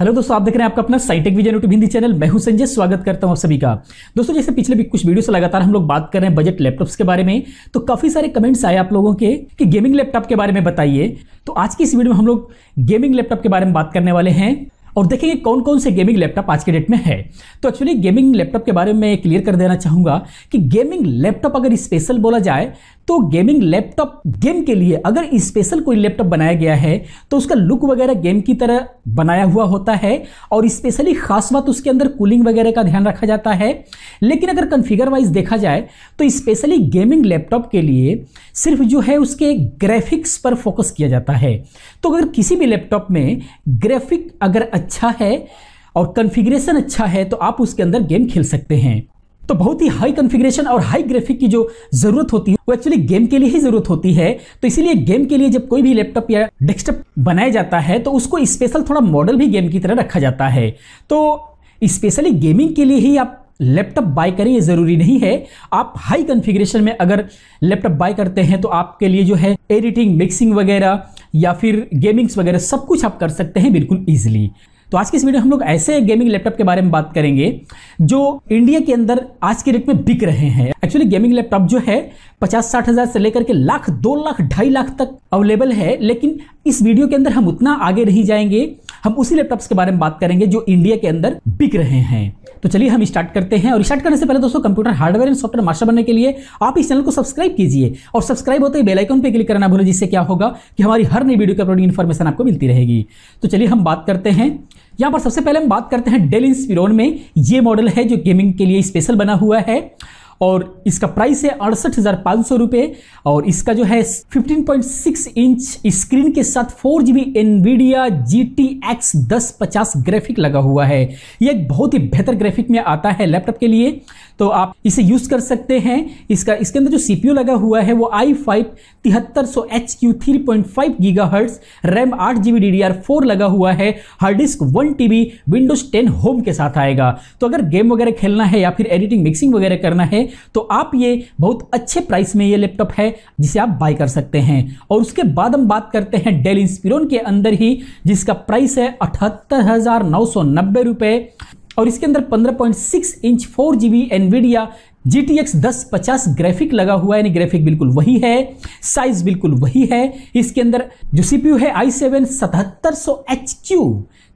Hello दोस्तों, आप देख रहे हैं आपका अपना Scitech Vision YouTube Hindi channel. मैं हूँ संजय, स्वागत करता हूँ आप सभी का। दोस्तों, जैसे पिछले भी कुछ वीडियो से लगातार हम लोग बात कर रहे हैं बजट लैपटॉप्स के बारे में तो काफ़ी सारे कमेंट्स आए आप लोगों के कि गेमिंग लैपटॉप के बारे में बताइए। तो आज की इस वीडियो में हम लोग गेमिंग लैपटॉप के बारे में बात करने वाले हैं और देखेंगे कौन कौन से गेमिंग लैपटॉप आज के डेट में है। तो एक्चुअली गेमिंग लैपटॉप के बारे में क्लियर कर देना चाहूँगा कि गेमिंग लैपटॉप अगर स्पेशल बोला जाए तो गेमिंग लैपटॉप गेम के लिए अगर स्पेशल कोई लैपटॉप बनाया गया है तो उसका लुक वगैरह गेम की तरह बनाया हुआ होता है और स्पेशली खास बात उसके अंदर कूलिंग वगैरह का ध्यान रखा जाता है। लेकिन अगर कन्फिगर वाइज देखा जाए तो स्पेशली गेमिंग लैपटॉप के लिए सिर्फ़ जो है उसके ग्राफिक्स पर फोकस किया जाता है। तो अगर किसी भी लैपटॉप में ग्राफिक अगर अच्छा है और कन्फिग्रेशन अच्छा है तो आप उसके अंदर गेम खेल सकते हैं। तो बहुत ही हाई कॉन्फ़िगरेशन और हाई ग्राफिक की जो ज़रूरत होती है, वो एक्चुअली गेम के लिए ही ज़रूरत होती है। तो इसीलिए गेम के लिए जब कोई भी लैपटॉप या डेस्कटॉप बनाया जाता है तो उसको स्पेशल थोड़ा मॉडल भी गेम की तरह रखा जाता है। तो स्पेशली गेमिंग के लिए ही आप लैपटॉप बाय करें, ये ज़रूरी नहीं है। आप हाई कॉन्फ़िगरेशन में अगर लैपटॉप बाय करते हैं तो आपके लिए जो है एडिटिंग मिक्सिंग वगैरह, या फिर गेमिंग्स वगैरह, सब कुछ आप कर सकते हैं बिल्कुल ईजिली तो आज की इस वीडियो हम लोग ऐसे गेमिंग लैपटॉप के बारे में बात करेंगे, जो इंडिया के अंदर आज के रेट में बिक रहे हैं। एक्चुअली गेमिंग लैपटॉप जो है, पचास साठ हज़ार से लेकर के लाख, दो लाख, ढाई लाख तक अवेलेबल है, लेकिन इस वीडियो के अंदर हम उतना आगे नहीं जाएँगे। हम उसी लैपटॉप्स के बारे में बात करेंगे, जो इंडिया के अंदर बिक रहे हैं। तो चलिए हम स्टार्ट करते हैं, और स्टार्ट करने से पहले दोस्तों computer hardware and software master बनने के लिए आप इस चैनल को सब्सक्राइब कीजिए, और सब्सक्राइब होते ही बेल आइकन पे क्लिक करना भूलें, जिससे क्या होगा कि हमारी हर नई वीडियो की अपलोडिंग इन्फॉर्मेशन आपको मिलती रहेगी। तो चलिए हम बात करते हैं। यहाँ पर सबसे पहले हम बात करते हैं डेल इंस्पिरोन में ये मॉडल है जो गेमिंग के लिए स्पेशल बना हुआ है। और इसका प्राइस है अड़सठ हज़ार पाँच सौ रुपए और इसका जो है 15.6 इंच स्क्रीन के साथ four G GB Nvidia G T X दस पचास ग्राफिक लगा हुआ है। यह एक बहुत ही बेहतर ग्राफिक में आता है लैपटॉप के लिए। तो आप इसे यूज़ कर सकते हैं। इसका, इसके अंदर जो सीपीयू लगा हुआ है वो आई फाइव तिहत्तर सौ H Q three point five giga hertz RAM आठ GB D D R four लगा हुआ है। Hard disk one T B Windows ten home के साथ आएगा। तो अगर गेम वगैरह खेलना है या फिर एडिटिंग मिक्सिंग वगैरह करना है तो आप ये बहुत अच्छे प्राइस में ये लैपटॉप है, जिसे आप बाय कर सकते हैं। और उसके बाद हम बात करते हैं डेल इंस्पिरोन के अंदर ही, जिसका प्राइस है अठहत्तर और इसके अंदर 15.6 inch four GB Nvidia G T X दस पचास ग्राफिक लगा हुआ है। यानी ग्राफिक बिल्कुल वही है साइज़ बिल्कुल वही है। इसके अंदर जो सीपीयू है आई सेवन सतहत्तर सौ एच क्यू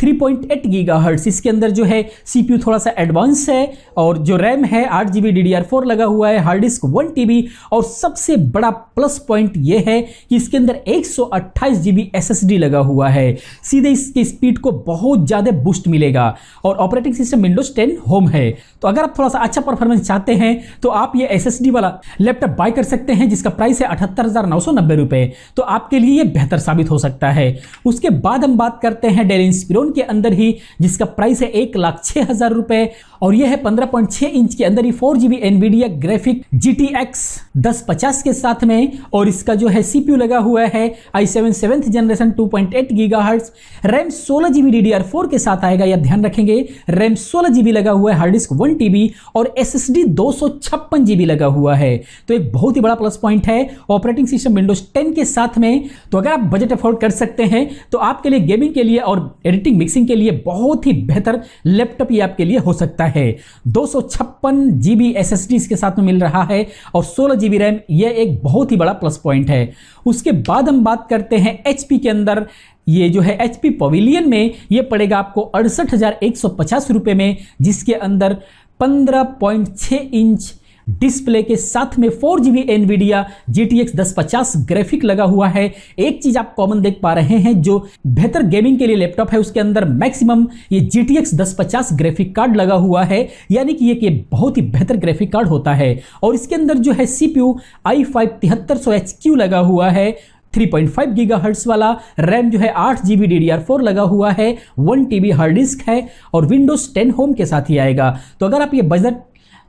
3.8 गीगाहर्ट्ज। इसके अंदर जो है, सीपीयू थोड़ा सा एडवांस है और जो रैम है, आठ जीबी डी लगा हुआ है, हार्ड डिस्क वन टीबी और सबसे बड़ा प्लस पॉइंट ये है कि इसके अंदर एक सौ जीबी एसएसडी लगा हुआ है। सीधे इसकी स्पीड को बहुत ज़्यादा बूस्ट मिलेगा और operating system Windows ten home है। तो अगर आप थोड़ा सा अच्छा परफॉर्मेंस चाहते हैं तो आप ये एसएसडी वाला लैपटॉप बाय कर सकते हैं, जिसका प्राइस है अठहत्तर हज़ार नौ सौ नब्बे तो आपके लिए ये बेहतर साबित हो सकता है। उसके बाद हम बात करते हैं डेल इंस्पिरोन के अंदर ही, जिसका प्राइस है एक लाख छह हज़ार रुपए, और यह है पंद्रह पॉइंट छह इंच के अंदर ही four GB Nvidia graphic G T X दस पचास के साथ में, और इसका जो है सीपीयू लगा हुआ है i seven seventh generation two point eight giga hertz RAM सोलह GB D D R four के साथ आएगा, यह ध्यान रखेंगे। रैम सोलह जीबी लगा हुआ है हार्ड डिस्क वन टीबी और एस एस डी दो सौ छप्पन जीबी लगा हुआ है। तो एक बहुत ही बड़ा प्लस पॉइंट है ऑपरेटिंग सिस्टम विंडोज़ टेन के साथ में। तो अगर आप बजट अफोर्ड कर सकते हैं तो आपके लिए गेमिंग के लिए और एडिटिंग मिक्सिंग के लिए बहुत ही बेहतर लैपटॉप ये आपके लिए हो सकता है। दो सौ छप्पन जीबी एस एस डी इसके साथ में मिल रहा है और सोलह जीबी रैम यह एक बहुत ही बड़ा प्लस पॉइंट है। उसके बाद हम बात करते हैं एचपी के अंदर। ये जो है एच पी पवेलियन में ये पड़ेगा आपको अड़सठ हज़ार एक सौ पचास रुपए में, जिसके अंदर पंद्रह पॉइंट छह इंच डिस्प्ले के साथ में four GB Nvidia G T X दस पचास ग्राफिक लगा हुआ है। एक चीज़ आप कॉमन देख पा रहे हैं, जो बेहतर गेमिंग के लिए लैपटॉप है, उसके अंदर मैक्सिमम ये जी टी एक्स दस पचास ग्राफिक कार्ड लगा हुआ है। यानी कि ये बहुत ही बेहतर ग्राफिक कार्ड होता है। और इसके अंदर जो है सीपीयू आई फाइव तिहत्तर सौ एच क्यू लगा हुआ है। 3.5 गीगाहर्ट्ज वाला। रैम जो है आठ आर फोर लगा हुआ है। वन टीबी हार्ड डिस्क है। और विंडोज़ 10 होम के साथ ही आएगा। तो अगर आप ये बजट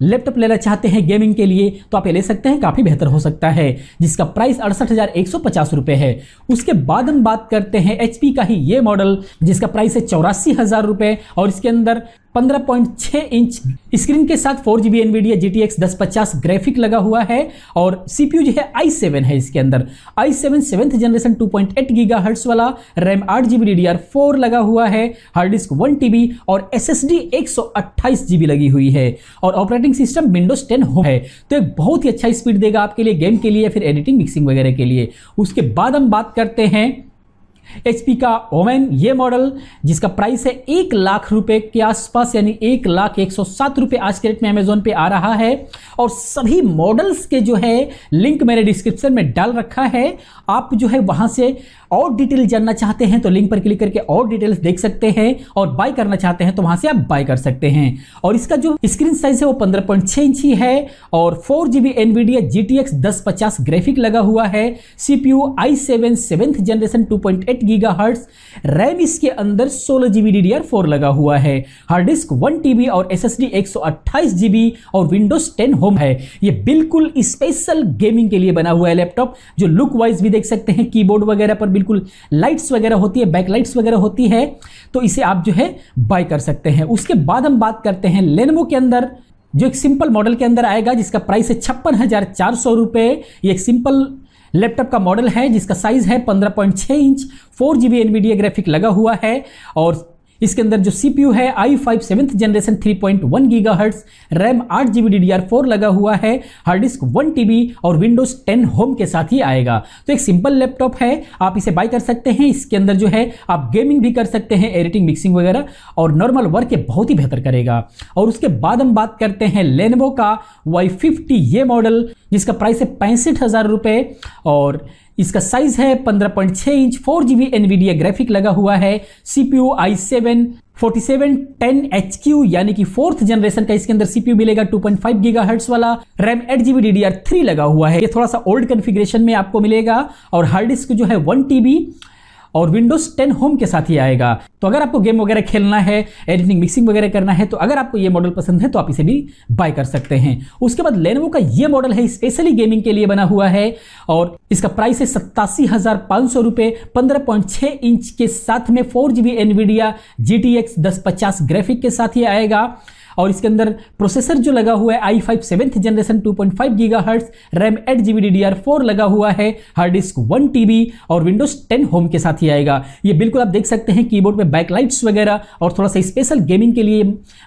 लैपटॉप लेना चाहते हैं गेमिंग के लिए तो आप ये ले सकते हैं, काफ़ी बेहतर हो सकता है। जिसका प्राइस अड़सठ हज़ार है। उसके बाद हम बात करते हैं एचपी का ही ये मॉडल, जिसका प्राइस है चौरासी हज़ार रुपए, और इसके अंदर 15.6 इंच। स्क्रीन के साथ four GB Nvidia G T X दस पचास ग्राफिक लगा हुआ है और सीपीयू जो है आई सेवन है इसके अंदर। I seven seventh generation 2.8 giga hertz वाला रैम आठ GB D D R four लगा हुआ है हार्ड डिस्क वन टीबी और एस एस डी एक सौ अट्ठाईस जीबी लगी हुई है और ऑपरेटिंग सिस्टम विंडोज़ टेन हो है। तो एक बहुत ही अच्छा स्पीड देगा आपके लिए गेम के लिए या फिर एडिटिंग मिक्सिंग वगैरह के लिए। उसके बाद हम बात करते हैं एचपी का ओमेन ये मॉडल जिसका प्राइस है एक लाख रुपए के आसपास, यानी एक लाख एक सौ सात रुपए आज के रेट में अमेजोन पे आ रहा है। और सभी मॉडल्स के जो है लिंक मैंने डिस्क्रिप्शन में डाल रखा है। आप जो है वहाँ से और डिटेल जानना चाहते हैं तो लिंक पर क्लिक करके और डिटेल्स देख सकते हैं और बाय करना चाहते हैं तो वहाँ से आप बाय कर सकते हैं। और इसका जो स्क्रीन साइज़ है वो 15.6 इंच ही है और four GB Nvidia G T X दस पचास ग्राफिक लगा हुआ है। CPU i seven seventh generation 2.8 giga hertz RAM इसके अंदर सोलह GB D D R four लगा हुआ है। हार्ड डिस्क वन टीबी और एस एस डी एक सौ अट्ठाईस जीबी और विंडोज़ टेन होम है। ये बिल्कुल स्पेशल गेमिंग के लिए बना हुआ है लैपटॉप जो लुक वाइज भी देख सकते हैं कीबोर्ड वगैरह पर बिल्कुल लाइट्स वगैरह होती है बैक लाइट्स वगैरह होती है तो इसे आप जो है बाय कर सकते हैं। उसके बाद हम बात करते हैं लेनवो के अंदर, जो एक सिंपल मॉडल के अंदर आएगा, जिसका प्राइस है छप्पन हज़ार चार सौ रुपये एक सिंपल लैपटॉप का मॉडल है, जिसका साइज़ है 15.6 inch, four GB Nvidia graphic लगा हुआ है, और इसके अंदर जो सीपीयू है i five seventh generation 3.1 giga hertz RAM आठ जीबी डी लगा हुआ है हार्ड डिस्क वन टीबी और विंडोज़ 10 होम के साथ ही आएगा। तो एक सिंपल लैपटॉप है, आप इसे बाय कर सकते हैं। इसके अंदर जो है, आप गेमिंग भी कर सकते हैं एडिटिंग मिक्सिंग वगैरह, और नॉर्मल वर्क बहुत ही बेहतर करेगा। और उसके बाद हम बात करते हैं लेनवो का वाई फिफ्टी ये मॉडल जिसका प्राइस है पैंसठ हज़ार रुपए और इसका साइज़ है 15.6 inch four GB Nvidia graphic लगा हुआ है CPU i seven forty seven ten H Q यानी कि फोर्थ जनरेशन का इसके अंदर सीपीयू मिलेगा 2.5 गीगा हर्ट्स वाला RAM eight GB D D R three लगा हुआ है। ये थोड़ा सा ओल्ड कन्फिग्रेशन में आपको मिलेगा और हार्ड डिस्क जो है वन टीबी और विंडोज़ 10 होम के साथ ही आएगा। तो अगर आपको गेम वगैरह खेलना है एडिटिंग मिक्सिंग वगैरह करना है तो अगर आपको ये मॉडल पसंद है तो आप इसे भी बाय कर सकते हैं। उसके बाद लेनोवो का ये मॉडल है स्पेशली गेमिंग के लिए बना हुआ है, और इसका प्राइस है सत्तासी हज़ार पाँच सौ रुपए, पंद्रह पॉइंट छह इंच के साथ में four GB Nvidia G T X दस पचास ग्राफिक के साथ ही आएगा। और इसके अंदर प्रोसेसर जो लगा हुआ है i five seventh generation two point five giga hertz RAM eight GB D D R four लगा हुआ है हार्ड डिस्क वन टीबी और विंडोज़ टेन होम के साथ ही आएगा। ये बिल्कुल आप देख सकते हैं कीबोर्ड में बैकलाइट्स वगैरह और थोड़ा सा स्पेशल गेमिंग के लिए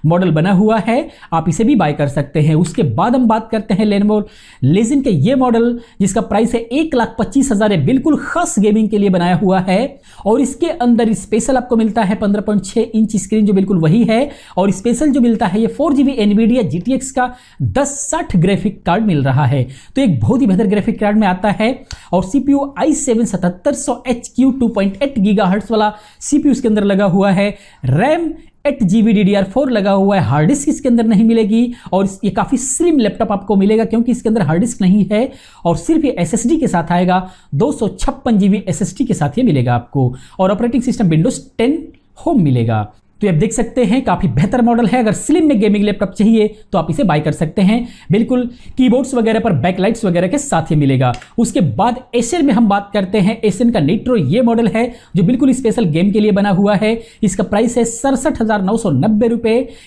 मॉडल बना हुआ है। आप इसे भी बाय कर सकते हैं। उसके बाद हम बात करते हैं लेनवो लेजिन के ये मॉडल जिसका प्राइस है एक लाख पच्चीस हज़ार है। बिल्कुल खास गेमिंग के लिए बनाया हुआ है और इसके अंदर स्पेशल आपको मिलता है पंद्रह पॉइंट छह इंच स्क्रीन जो बिल्कुल वही है और स्पेशल जो मिलता है ये फोर जीबी एनवीडिया जीटीएक्स का दस साठ ग्राफिक कार्ड मिल रहा है। तो एक बहुत ही बेहतर ग्राफिक कार्ड में आता है और सीपीयू आई सेवन सतहत्तर सौ H Q two point eight giga hertz वाला सीपीयू इसके अंदर लगा हुआ है। RAM eight GB D D R four लगा हुआ है। हार्ड डिस्क इसके अंदर नहीं मिलेगी और ये काफ़ी स्लिम लैपटॉप आपको मिलेगा क्योंकि इसके अंदर हार्ड डिस्क नहीं है और सिर्फ़ ये एस एस डी के साथ आएगा। दो सौ छप्पन जीबी एस एस डी के साथ ये मिलेगा आपको और operating system Windows ten home मिलेगा। तो आप देख सकते हैं काफ़ी बेहतर मॉडल है। अगर स्लिम में गेमिंग लैपटॉप चाहिए तो आप इसे बाय कर सकते हैं। बिल्कुल कीबोर्ड्स वगैरह पर बैकलाइट्स वगैरह के साथ ही मिलेगा। उसके बाद एशियन में हम बात करते हैं। एशियन का नेट्रो ये मॉडल है, जो बिल्कुल स्पेशल गेम के लिए बना हुआ है। इसका प्राइस है सड़सठ हज़ार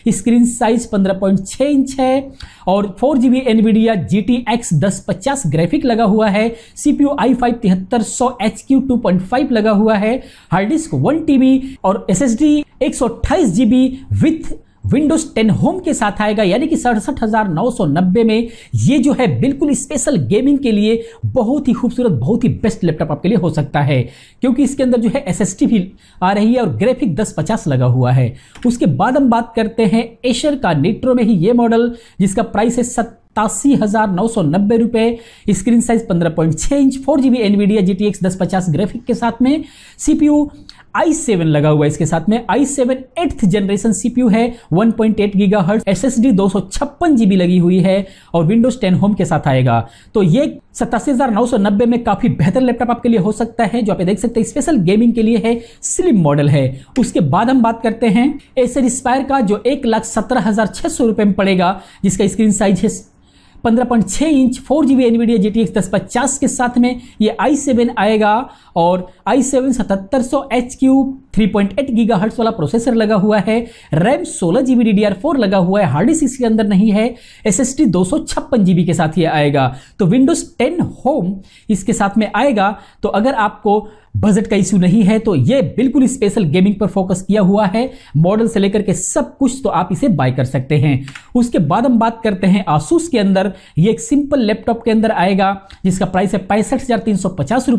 स्क्रीन साइज़ पंद्रह इंच है और four GB Nvidia G T X दस पचास ग्राफिक लगा हुआ है। सीपीयू आई फाइव तिहत्तर सौ H Q two point five लगा हुआ है। हार्ड डिस्क वन टीबी और एस एस डी एक सौ अट्ठाईस जीबी विथ विंडोज़ 10 होम के साथ आएगा, यानी कि सड़सठ सौ में। ये जो है, बिल्कुल स्पेशल गेमिंग के लिए बहुत ही खूबसूरत, बहुत ही बेस्ट लैपटॉप आपके लिए हो सकता है। क्योंकि इसके अंदर जो है एस भी आ रही है और ग्राफिक दस पचास लगा हुआ है। उसके बाद हम बात करते हैं एशर का नेट्रो में ही ये मॉडल जिसका प्राइस है सत्तासी हज़ार नौ सौ नब्बे रुपए। स्क्रीन साइज़ पंद्रह पॉइंट छह inch four GB Nvidia G T X दस पचास ग्राफिक के साथ में। सीपीयू आई सेवन लगा हुआ है इसके साथ में। I seven eighth generation CPU है 1.8 point eight giga hertz S S D दो लगी हुई है और विंडोज़ 10 होम के साथ आएगा। तो ये सतासी में काफ़ी बेहतर लैपटॉप आपके लिए हो सकता है, जो आप देख सकते हैं स्पेशल गेमिंग के लिए है स्लिम मॉडल है। उसके बाद हम बात करते हैं एसर स्पायर का, जो एक लाख सत्रह हज़ार छह सौ रुपए में पड़ेगा, जिसका स्क्रीन साइज़ है 15.6 inch four GB Nvidia G T के साथ में ये आई सेवन आएगा और आई सेवन सतहत्तर सौ एच क्यू 3.8 गीगाहर्ट्ज वाला प्रोसेसर लगा हुआ है। रैम सोलह जीबी डी लगा हुआ है। हार्ड डिस्क इसके अंदर नहीं है। एस एस डी जीबी के साथ ये आएगा। तो विंडोज़ 10 होम इसके साथ में आएगा। तो अगर आपको बजट का इश्यू नहीं है तो ये बिल्कुल स्पेशल गेमिंग पर फोकस किया हुआ है। मॉडल से लेकर के सब कुछ तो आप इसे बाय कर सकते हैं। उसके बाद हम बात करते हैं आसूस के अंदर। ये एक सिंपल लैपटॉप के अंदर आएगा, जिसका प्राइस है पैंसठ हज़ार तीन सौ पचास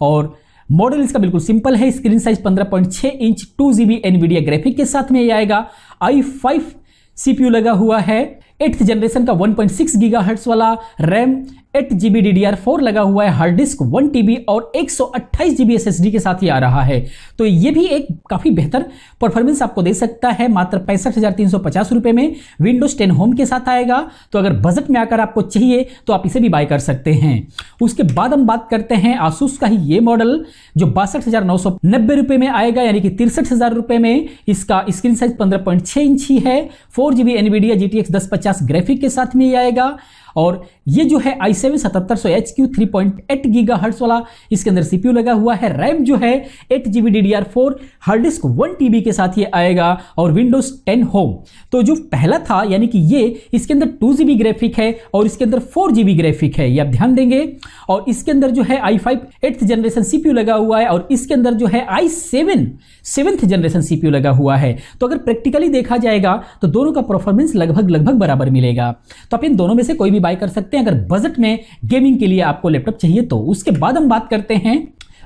और मॉडल इसका बिल्कुल सिंपल है screen size 15.6 inch two GB Nvidia graphic के साथ में ये आएगा। आई फाइव सीपीयू लगा हुआ है। एट्थ जनरेशन का 1.6 पॉइंट वाला RAM eight GB D D R four लगा हुआ है हार्ड डिस्क वन टीबी और एक सौ अट्ठाईस जीबी एस एस डी के साथ ही आ रहा है। तो ये भी एक काफ़ी बेहतर परफॉर्मेंस आपको दे सकता है, मात्र पैंसठ हज़ार तीन सौ पचास रुपए में विंडोज़ टेन होम के साथ आएगा। तो अगर बजट में आकर आपको चाहिए तो आप इसे भी बाय कर सकते हैं। उसके बाद हम बात करते हैं आसूस का ही ये मॉडल जो बासठ हज़ार नौ सौ नब्बे रुपए में आएगा, यानी कि तिरसठ हज़ार रुपए में। इसका स्क्रीन साइज़ पंद्रह पॉइंट छह इंच ही। है four GB Nvidia G T X दस पचास ग्राफिक के साथ में ये आएगा। और ये जो है आई सेवन सतहत्तर सौ H Q three point eight giga hertz वाला, इसके अंदर सीपीयू लगा हुआ है रैम जो है eight GB D D R four hard disk one TB के साथ ये आएगा, और विंडोज़ टेन होम तो जो पहला था, यानी कि ये, इसके अंदर टू जीबी ग्राफिक है, और इसके अंदर फोर जीबी ग्राफिक है, ये आप ध्यान देंगे। और इसके अंदर जो है i five eighth generation CPU लगा हुआ है, और इसके अंदर जो है i seven seventh generation CPU लगा हुआ है। तो अगर प्रैक्टिकली देखा जाएगा तो दोनों का परफॉर्मेंस लगभग लगभग बराबर मिलेगा। तो आप इन दोनों में से कोई भी बाय कर सकते हैं। अगर बजट में गेमिंग के लिए आपको लैपटॉप चाहिए तो उसके बाद हम बात करते हैं।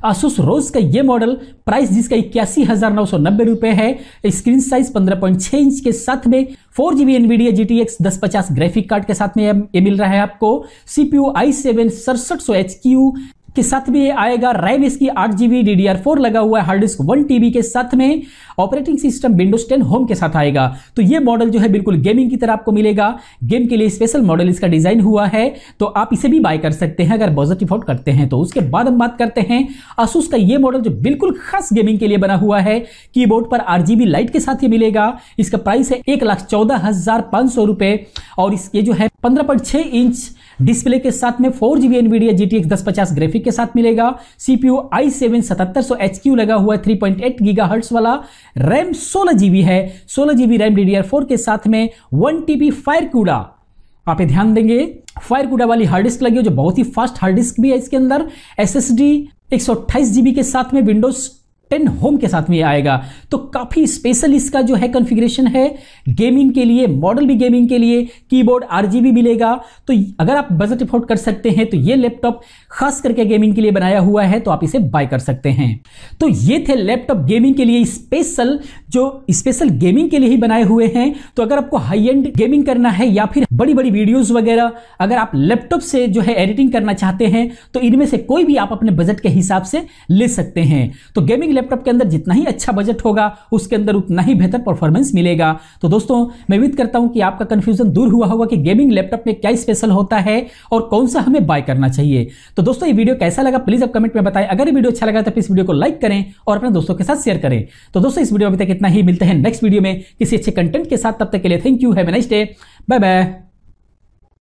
आसूस रोज का ये मॉडल प्राइस जिसका इक्यासी हज़ार नौ सौ नब्बे रुपए है स्क्रीन साइज़ पंद्रह पॉइंट छह इंच के साथ में four GB Nvidia G T X दस पचास ग्राफिक कार्ड के साथ में ये मिल रहा है आपको। सीपीयू आई सेवन सड़सठ सौ एच क्यू के साथ में आएगा रैम, इसकी आठ जीबी डी डी लगा हुआ है हार्ड डिस्क वन टीबी के साथ में। Operating system Windows ten home के साथ आएगा। तो ये मॉडल जो है बिल्कुल गेमिंग की तरह आपको मिलेगा। गेम के लिए स्पेशल मॉडल इसका डिज़ाइन हुआ है। तो आप इसे भी बाय कर सकते हैं, अगर बजट अफोर्ड करते हैं तो उसके बाद हम बात करते हैं आसूस का ये मॉडल जो बिल्कुल खास गेमिंग के लिए बना हुआ है। कीबोर्ड पर आरजीबी लाइट के साथ ये मिलेगा। इसका प्राइस है एक लाख चौदह हज़ार पाँच सौ रुपए। और इसके जो है पंद्रह पॉइंट छह इंच डिस्प्ले के साथ में four GB Nvidia G T graphic के साथ मिलेगा। सीपीयू आई सेवन सतहत्तर सौ एच क्यू लगा हुआ three point eight giga hertz वाला। रैम सोलह जीबी है। सोलह जीबी रैम फोर के साथ में वन टीबी फायर कूड़ा आप ध्यान देंगे फायर कूड़ा वाली हार्ड डिस्क लगी हो, जो बहुत ही फास्ट हार्ड डिस्क भी है इसके अंदर। एस एस डी एक सौ अट्ठाईस जीबी के साथ में विंडोज़ टेन होम के साथ में आएगा। तो काफ़ी स्पेशल इसका जो है कॉन्फ़िगरेशन है गेमिंग के लिए मॉडल भी गेमिंग के लिए कीबोर्ड आरजीबी मिलेगा। तो अगर आप बजट अफोर्ड कर सकते हैं तो ये लैपटॉप खास करके गेमिंग के लिए बनाया हुआ है तो आप इसे बाय कर सकते हैं। तो ये थे लैपटॉप गेमिंग के लिए स्पेशल जो स्पेशल गेमिंग के लिए ही बनाए हुए हैं। तो अगर आपको हाई एंड गेमिंग करना है, या फिर बड़ी बड़ी वीडियोज़ वगैरह, अगर आप लैपटॉप से जो है एडिटिंग करना चाहते हैं तो इनमें से कोई भी आप अपने बजट के हिसाब से ले सकते हैं। तो गेमिंग लैपटॉप के अंदर जितना ही अच्छा बजट होगा, उसके अंदर उतना ही बेहतर परफॉर्मेंस मिलेगा। तो दोस्तों, मैं उम्मीद करता हूँ कि आपका कंफ्यूजन दूर हुआ होगा कि गेमिंग लैपटॉप में क्या स्पेशल होता है और कौन सा हमें बाय करना चाहिए। तो दोस्तों, ये वीडियो कैसा लगा प्लीज़ आप कमेंट में बताएँ। अगर ये वीडियो अच्छा लगा तो प्लीज़ वीडियो को लाइक करें और अपने दोस्तों के साथ शेयर करें। तो दोस्तों, इस वीडियो अभी तक इतना ही। मिलते हैं नेक्स्ट वीडियो में किसी अच्छे कंटेंट के साथ। तब तक के लिए thank you have nice day bye bye